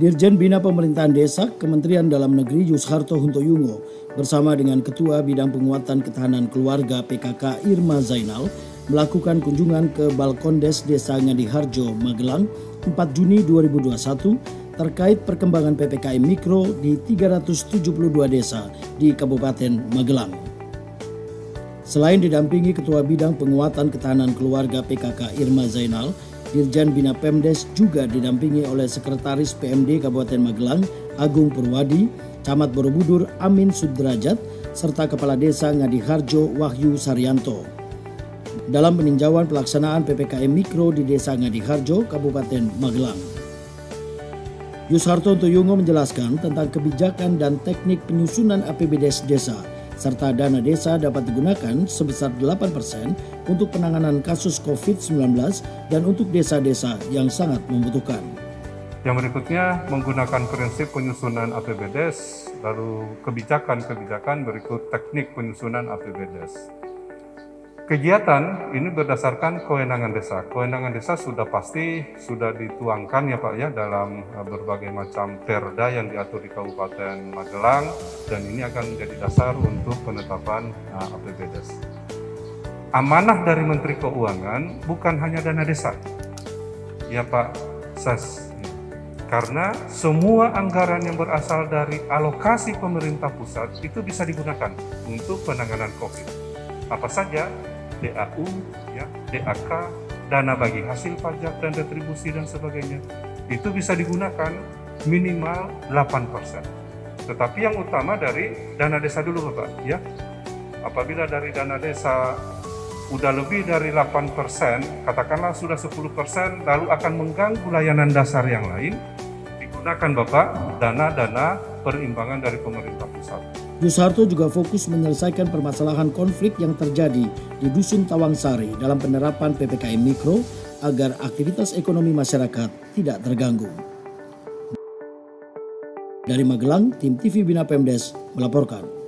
Dirjen Bina Pemerintahan Desa Kementerian Dalam Negeri Yusharto Huntoyungo bersama dengan Ketua Bidang Penguatan Ketahanan Keluarga PKK Irma Zainal melakukan kunjungan ke Balkondes Desa Ngadiharjo, Magelang 4 Juni 2021 terkait perkembangan PPKM Mikro di 372 desa di Kabupaten Magelang. Selain didampingi Ketua Bidang Penguatan Ketahanan Keluarga PKK Irma Zainal, Dirjen Bina Pemdes juga didampingi oleh Sekretaris PMD Kabupaten Magelang Agung Purwadi, Camat Borobudur Amin Sudrajat, serta Kepala Desa Ngadiharjo Wahyu Saryanto. Dalam peninjauan pelaksanaan PPKM Mikro di Desa Ngadiharjo, Kabupaten Magelang. Yusharto Toyungo menjelaskan tentang kebijakan dan teknik penyusunan APBDes desa serta dana desa dapat digunakan sebesar 8% untuk penanganan kasus COVID-19 dan untuk desa-desa yang sangat membutuhkan. Yang berikutnya menggunakan prinsip penyusunan APBDes, lalu kebijakan-kebijakan berikut teknik penyusunan APBDes. Kegiatan ini berdasarkan kewenangan desa. Kewenangan desa sudah pasti sudah dituangkan ya Pak ya dalam eh, berbagai macam perda yang diatur di Kabupaten Magelang dan ini akan menjadi dasar untuk penetapan eh, APBDes. Amanah dari Menteri Keuangan bukan hanya dana desa. Ya Pak Ses. Karena semua anggaran yang berasal dari alokasi pemerintah pusat itu bisa digunakan untuk penanganan COVID. Apa saja? DAU, ya, DAK, dana bagi hasil pajak dan retribusi dan sebagainya. Itu bisa digunakan minimal 8%. Tetapi yang utama dari dana desa dulu Bapak, ya. Apabila dari dana desa udah lebih dari 8%, katakanlah sudah 10%, lalu akan mengganggu layanan dasar yang lain, digunakan Bapak dana-dana perimbangan dari pemerintah pusat. Yusarto juga fokus menyelesaikan permasalahan konflik yang terjadi di Dusun Tawangsari dalam penerapan PPKM Mikro agar aktivitas ekonomi masyarakat tidak terganggu. Dari Magelang, tim TV Bina Pemdes melaporkan.